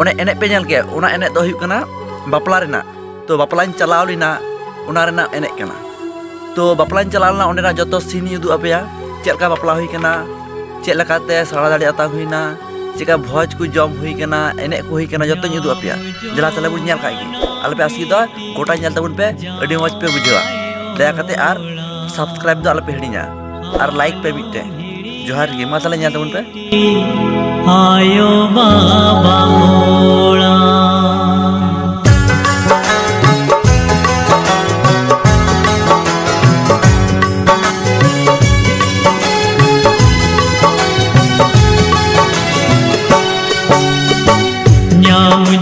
onak enek penyal ke onak enak tu hiu kena bapla rena. Tu bapla lain celau lina onak rena enak kena. Tu bapla lain celau lina sini itu apa ya? Cek kah bapla hui kena cek lekat teh salah dari atahu hui na cek kah buah cuku jom hui kena enak kuh kena jatuh itu apa ya? Jelas jelas pun nyal kaki alpe asli tu kota nyal tu pun pe ada yang pe bujua. Daya kat ar subscribe tu alpe hari ar like pe bintang Johar, gimana salahnya teman-teman?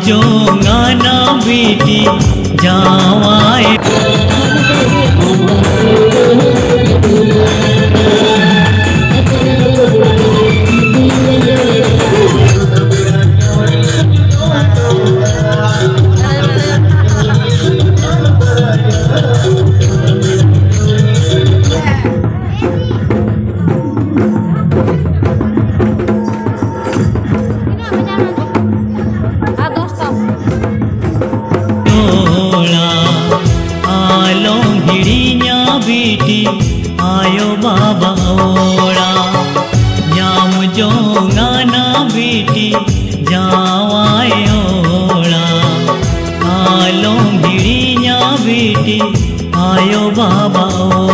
जो गाना बेटी जावाए। വീട്ടിൽ ആയോ ബാബാവോ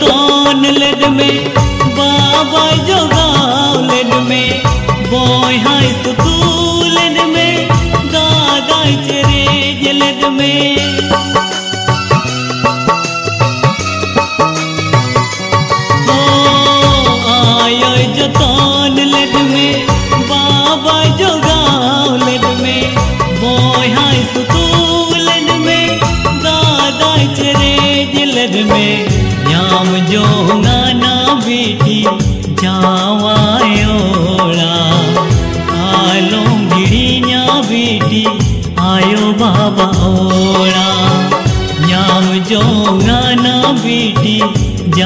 तोन लद में जो गाना बेटी जावायोड़ा। आलो जोगना विटी जोरा आलोङ्गिया बीटी जो गाना बेटी ज